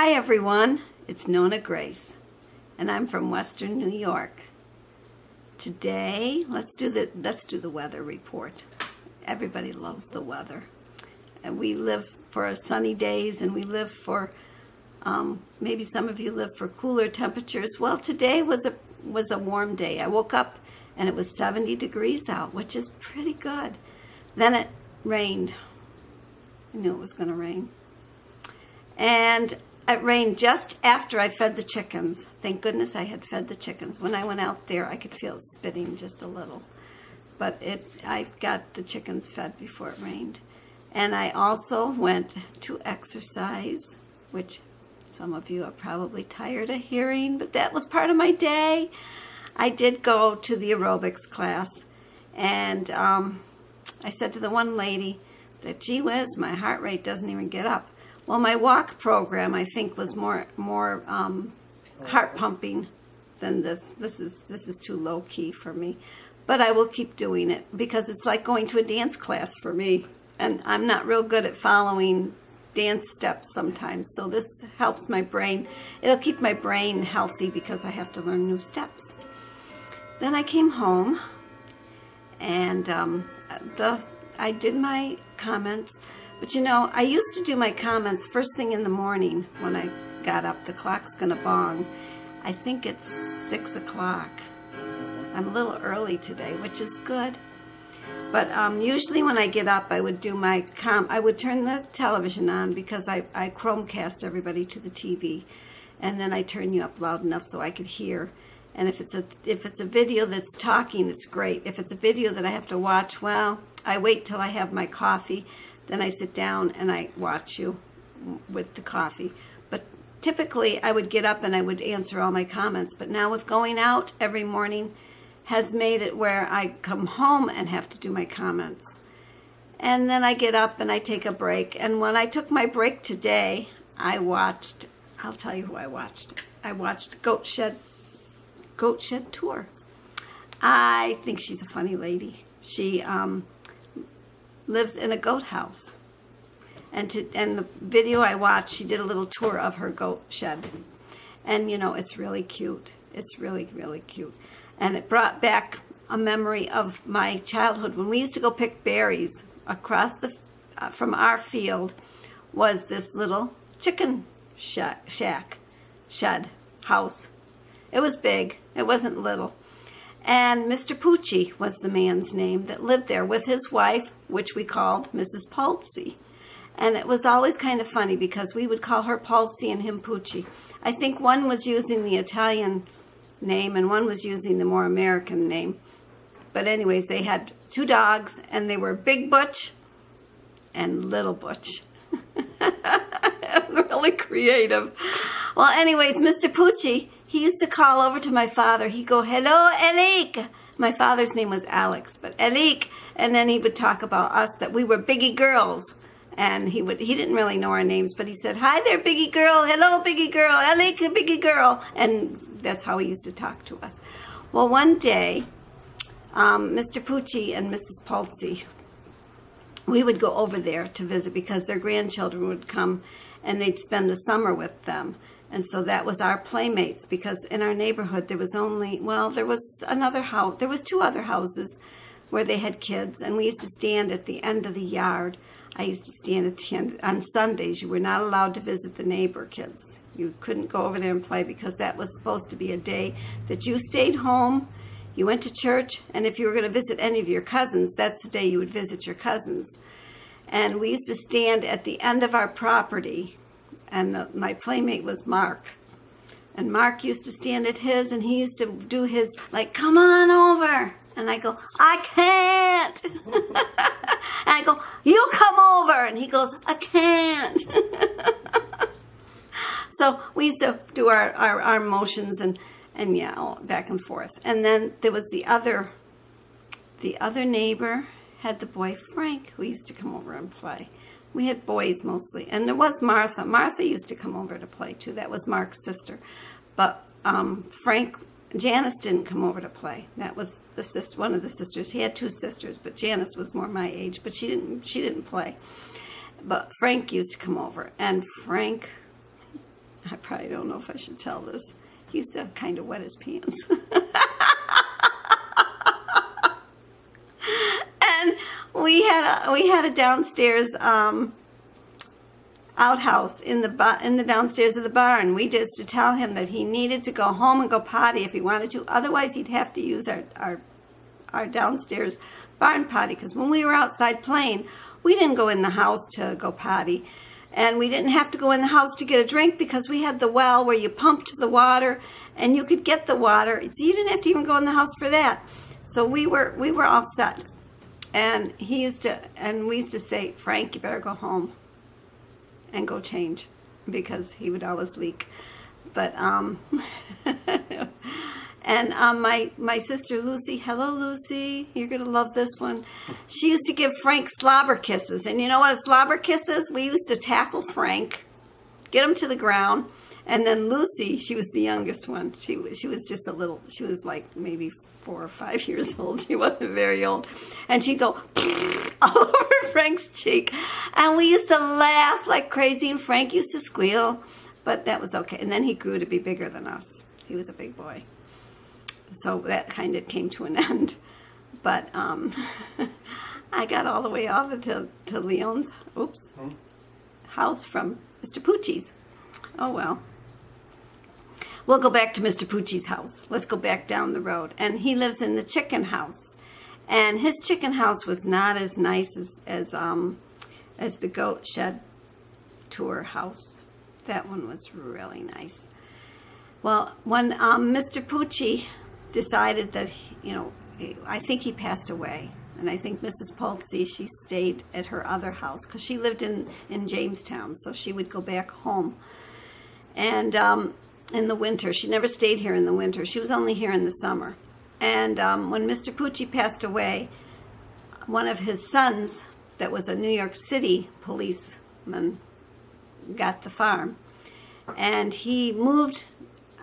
Hi everyone, it's Nonna Grace, and I'm from Western New York. Today, let's do the let's do the weather report. Everybody loves the weather, and we live for sunny days, and we live for um, maybe some of you live for cooler temperatures. Well, today was a was a warm day. I woke up and it was 70 degrees out, which is pretty good. Then it rained. I knew it was going to rain. And it rained just after I fed the chickens. Thank goodness I had fed the chickens. When I went out there, I could feel it spitting just a little. But it, I got the chickens fed before it rained. And I also went to exercise, which some of you are probably tired of hearing, but that was part of my day. I did go to the aerobics class, and um, I said to the one lady that, gee whiz, my heart rate doesn't even get up. Well, my walk program, I think, was more more um, heart pumping than this. This is this is too low key for me, but I will keep doing it because it's like going to a dance class for me, and I'm not real good at following dance steps sometimes. So this helps my brain. It'll keep my brain healthy because I have to learn new steps. Then I came home, and um, the I did my comments but you know, I used to do my comments first thing in the morning when I got up. The clock's going to bong. I think it's 6 o'clock. I'm a little early today, which is good. But um, usually when I get up, I would do my com. I would turn the television on because I, I Chromecast everybody to the TV, and then I turn you up loud enough so I could hear. And if it's a if it's a video that's talking, it's great. If it's a video that I have to watch, well, I wait till I have my coffee then I sit down and I watch you with the coffee. But typically I would get up and I would answer all my comments. But now with going out every morning has made it where I come home and have to do my comments. And then I get up and I take a break. And when I took my break today, I watched, I'll tell you who I watched. I watched Goat Shed, Goat Shed Tour. I think she's a funny lady. She, um, lives in a goat house. And, to, and the video I watched, she did a little tour of her goat shed. And, you know, it's really cute. It's really, really cute. And it brought back a memory of my childhood when we used to go pick berries across the uh, from our field was this little chicken shack, shack shed house. It was big. It wasn't little. And Mr. Poochie was the man's name that lived there with his wife, which we called Mrs. Paltzy. And it was always kind of funny because we would call her Paltzy and him Poochie. I think one was using the Italian name and one was using the more American name. But anyways, they had two dogs and they were Big Butch and Little Butch. really creative. Well, anyways, Mr. Poochie, he used to call over to my father. He'd go, hello, Elik. My father's name was Alex, but Elik. And then he would talk about us, that we were biggie girls. And he would he didn't really know our names, but he said, hi there, biggie girl. Hello, biggie girl. Elik, biggie girl. And that's how he used to talk to us. Well, one day, um, Mr. Pucci and Mrs. Paltzy, we would go over there to visit because their grandchildren would come and they'd spend the summer with them. And so that was our playmates because in our neighborhood there was only, well, there was another house, there was two other houses where they had kids and we used to stand at the end of the yard. I used to stand at the end, on Sundays you were not allowed to visit the neighbor kids. You couldn't go over there and play because that was supposed to be a day that you stayed home, you went to church, and if you were going to visit any of your cousins, that's the day you would visit your cousins. And we used to stand at the end of our property and the, my playmate was Mark. And Mark used to stand at his, and he used to do his, like, come on over. And I go, I can't. and I go, you come over. And he goes, I can't. so we used to do our, our, our motions and, and yeah, back and forth. And then there was the other, the other neighbor had the boy Frank who used to come over and play. We had boys mostly. And there was Martha. Martha used to come over to play too. That was Mark's sister. But um, Frank, Janice didn't come over to play. That was the sister, one of the sisters. He had two sisters, but Janice was more my age, but she didn't, she didn't play. But Frank used to come over. And Frank, I probably don't know if I should tell this. He used to kind of wet his pants. and we had a, we had a downstairs um, outhouse in the in the downstairs of the barn. We just to tell him that he needed to go home and go potty if he wanted to. Otherwise, he'd have to use our our our downstairs barn potty because when we were outside playing, we didn't go in the house to go potty. And we didn't have to go in the house to get a drink because we had the well where you pumped the water and you could get the water. So you didn't have to even go in the house for that. So we were we were all set. And he used to and we used to say, Frank, you better go home and go change because he would always leak. But um And um, my, my sister Lucy, hello Lucy, you're going to love this one. She used to give Frank slobber kisses. And you know what a slobber kiss is? We used to tackle Frank, get him to the ground. And then Lucy, she was the youngest one. She, she was just a little, she was like maybe four or five years old. She wasn't very old. And she'd go all over Frank's cheek. And we used to laugh like crazy. And Frank used to squeal. But that was okay. And then he grew to be bigger than us. He was a big boy so that kind of came to an end. But um, I got all the way over to, to Leon's, oops, hmm? house from Mr. Pucci's. Oh, well. We'll go back to Mr. Pucci's house. Let's go back down the road. And he lives in the chicken house. And his chicken house was not as nice as, as, um, as the goat shed tour house. That one was really nice. Well, when um, Mr. Pucci decided that, you know, I think he passed away. And I think Mrs. Polsey, she stayed at her other house because she lived in, in Jamestown, so she would go back home. And um, in the winter, she never stayed here in the winter. She was only here in the summer. And um, when Mr. Pucci passed away, one of his sons, that was a New York City policeman, got the farm. And he moved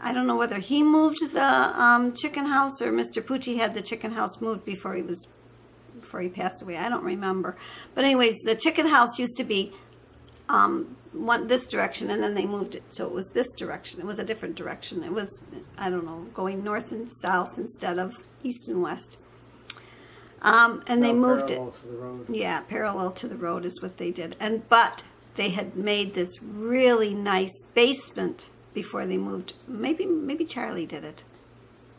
I don't know whether he moved the um, chicken house or Mr. Pucci had the chicken house moved before he was before he passed away. I don't remember. But anyways, the chicken house used to be um, one this direction, and then they moved it so it was this direction. It was a different direction. It was I don't know going north and south instead of east and west. Um, and they moved it. Yeah, parallel to the road is what they did. And but they had made this really nice basement before they moved. Maybe maybe Charlie did it,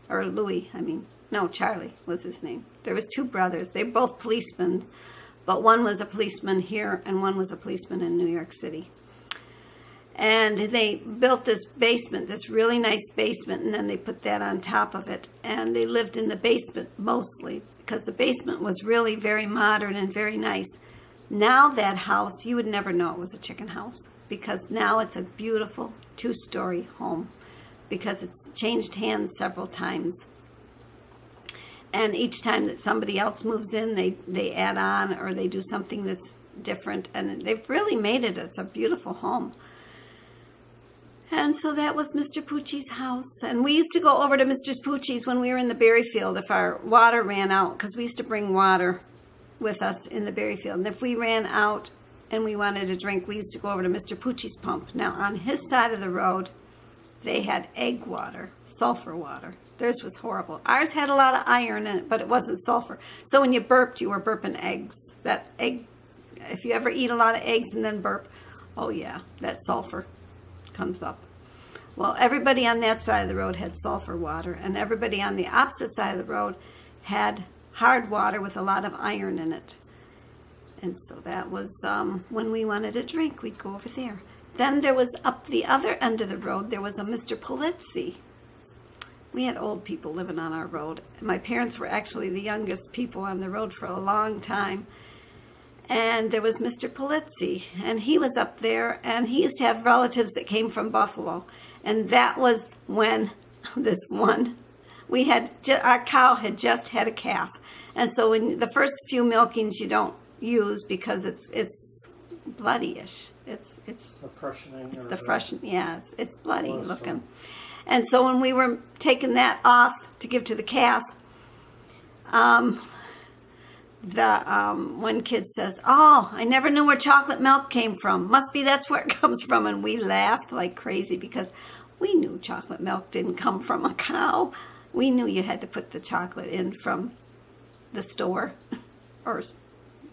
or Louis. I mean, no, Charlie was his name. There was two brothers. They were both policemen, but one was a policeman here and one was a policeman in New York City. And they built this basement, this really nice basement, and then they put that on top of it. And they lived in the basement mostly because the basement was really very modern and very nice. Now that house, you would never know it was a chicken house because now it's a beautiful two-story home because it's changed hands several times. And each time that somebody else moves in, they, they add on or they do something that's different. And they've really made it. It's a beautiful home. And so that was Mr. Pucci's house. And we used to go over to Mr. Pucci's when we were in the berry field if our water ran out, because we used to bring water with us in the berry field. And if we ran out and we wanted a drink, we used to go over to Mr. Pucci's pump. Now, on his side of the road, they had egg water, sulfur water. Theirs was horrible. Ours had a lot of iron in it, but it wasn't sulfur. So when you burped, you were burping eggs. That egg, if you ever eat a lot of eggs and then burp, oh yeah, that sulfur comes up. Well, everybody on that side of the road had sulfur water, and everybody on the opposite side of the road had hard water with a lot of iron in it. And so that was um, when we wanted a drink, we'd go over there. Then there was up the other end of the road, there was a Mr. Polizzi. We had old people living on our road. My parents were actually the youngest people on the road for a long time. And there was Mr. Polizzi, and he was up there, and he used to have relatives that came from Buffalo. And that was when this one, we had, our cow had just had a calf. And so in the first few milkings, you don't use because it's it's bloodyish. It's it's the freshening. It's the freshen. Yeah, it's it's bloody looking. And so when we were taking that off to give to the calf, um, the um, one kid says, "Oh, I never knew where chocolate milk came from. Must be that's where it comes from." And we laughed like crazy because we knew chocolate milk didn't come from a cow. We knew you had to put the chocolate in from the store or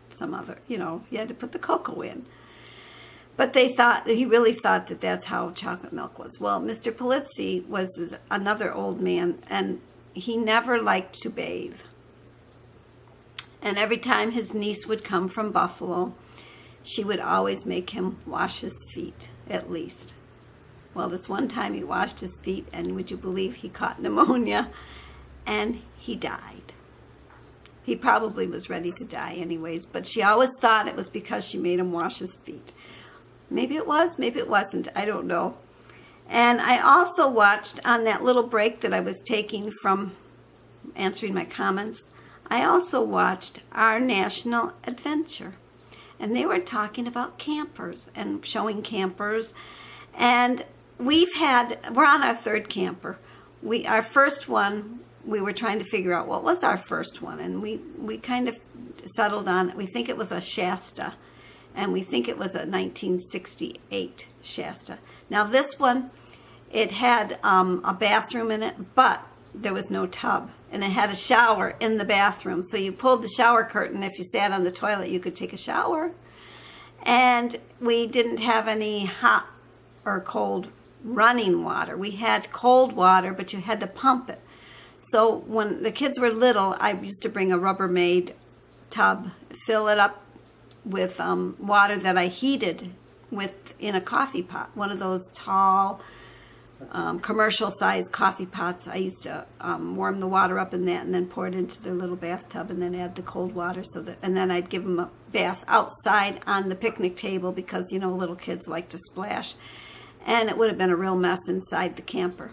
some other, you know, you had to put the cocoa in. But they thought, he really thought that that's how chocolate milk was. Well, Mr. Polizzi was another old man, and he never liked to bathe. And every time his niece would come from Buffalo, she would always make him wash his feet, at least. Well, this one time he washed his feet, and would you believe he caught pneumonia, and he died. He probably was ready to die anyways, but she always thought it was because she made him wash his feet. Maybe it was, maybe it wasn't, I don't know. And I also watched on that little break that I was taking from answering my comments, I also watched Our National Adventure. And they were talking about campers and showing campers. And we've had, we're on our third camper. We, our first one, we were trying to figure out what was our first one. And we, we kind of settled on, we think it was a Shasta. And we think it was a 1968 Shasta. Now this one, it had um, a bathroom in it, but there was no tub. And it had a shower in the bathroom. So you pulled the shower curtain. If you sat on the toilet, you could take a shower. And we didn't have any hot or cold running water. We had cold water, but you had to pump it. So when the kids were little, I used to bring a Rubbermaid tub, fill it up with um, water that I heated with in a coffee pot, one of those tall um, commercial sized coffee pots. I used to um, warm the water up in that and then pour it into their little bathtub and then add the cold water so that, and then I'd give them a bath outside on the picnic table because, you know, little kids like to splash. And it would have been a real mess inside the camper.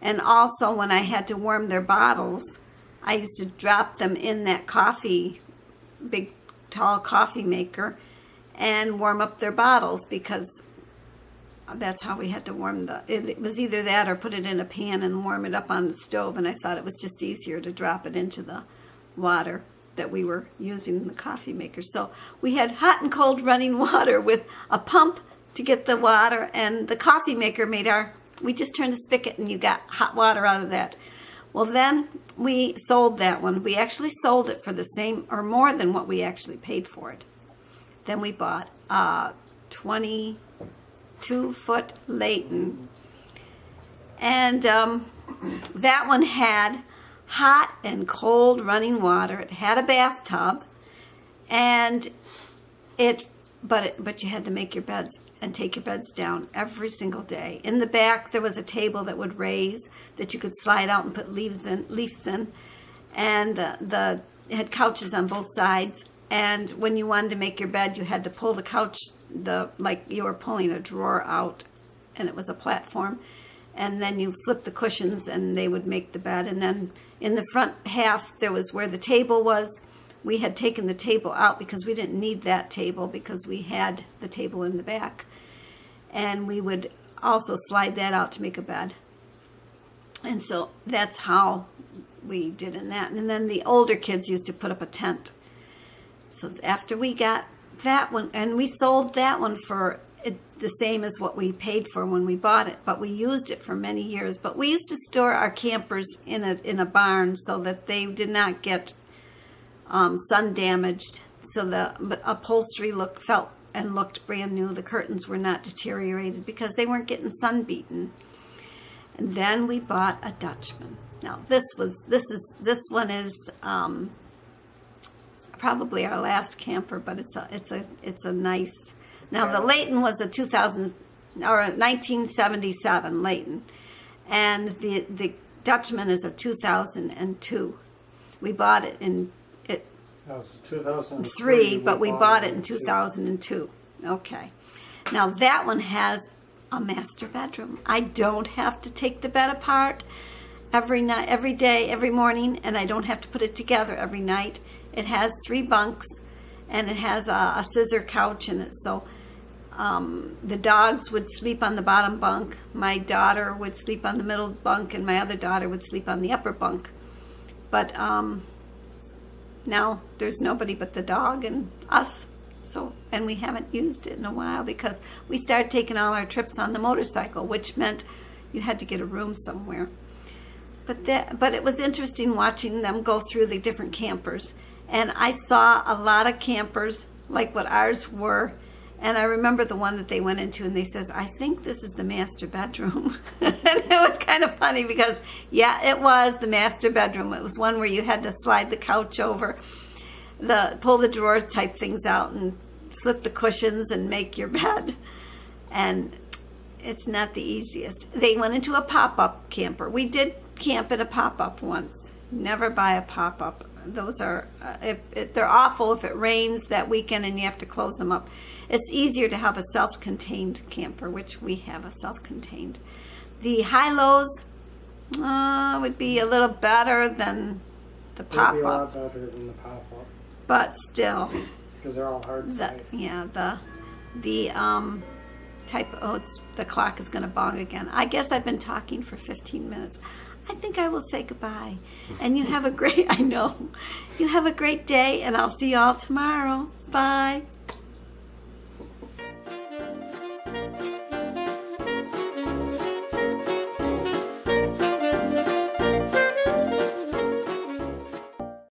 And also when I had to warm their bottles, I used to drop them in that coffee, big tall coffee maker and warm up their bottles because that's how we had to warm the, it was either that or put it in a pan and warm it up on the stove. And I thought it was just easier to drop it into the water that we were using in the coffee maker. So we had hot and cold running water with a pump to get the water and the coffee maker made our, we just turned a spigot and you got hot water out of that. Well, then we sold that one. We actually sold it for the same or more than what we actually paid for it. Then we bought uh, 20, two foot Layton, And um, that one had hot and cold running water. It had a bathtub and it, but, it, but you had to make your beds and take your beds down every single day. In the back, there was a table that would raise that you could slide out and put leaves in, leaves in. And the, the had couches on both sides. And when you wanted to make your bed, you had to pull the couch the like you were pulling a drawer out, and it was a platform. And then you flip the cushions, and they would make the bed. And then in the front half, there was where the table was. We had taken the table out because we didn't need that table because we had the table in the back and we would also slide that out to make a bed. And so that's how we did in that. And then the older kids used to put up a tent. So after we got that one, and we sold that one for the same as what we paid for when we bought it, but we used it for many years. But we used to store our campers in a in a barn so that they did not get um, sun damaged. So the upholstery looked felt and looked brand new. The curtains were not deteriorated because they weren't getting sun beaten. And then we bought a Dutchman. Now this was this is this one is um, probably our last camper, but it's a it's a it's a nice. Now the Layton was a 2000 or a 1977 Layton, and the the Dutchman is a 2002. We bought it in was 2003, but we bought it in 2002. Okay. Now that one has a master bedroom. I don't have to take the bed apart every night, every day, every morning, and I don't have to put it together every night. It has three bunks, and it has a, a scissor couch in it. So um, the dogs would sleep on the bottom bunk. My daughter would sleep on the middle bunk, and my other daughter would sleep on the upper bunk. But um, now there's nobody but the dog and us. So, and we haven't used it in a while because we started taking all our trips on the motorcycle, which meant you had to get a room somewhere. But that, but it was interesting watching them go through the different campers, and I saw a lot of campers like what ours were. And I remember the one that they went into, and they says, "I think this is the master bedroom," and it was kind of funny because, yeah, it was the master bedroom. It was one where you had to slide the couch over, the pull the drawer type things out, and flip the cushions and make your bed. And it's not the easiest. They went into a pop-up camper. We did camp in a pop-up once. Never buy a pop-up. Those are uh, if, if they're awful if it rains that weekend and you have to close them up. It's easier to have a self-contained camper, which we have a self-contained. The high-lows uh, would be a little better than the They'd be a lot pop-up, better than the pop-up, but still. because they're all hard The, yeah, the the um type oh it's the clock is gonna bong again. I guess I've been talking for 15 minutes. I think I will say goodbye. And you have a great I know. You have a great day and I'll see you all tomorrow. Bye.